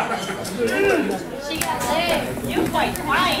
She got legs. You quite fine.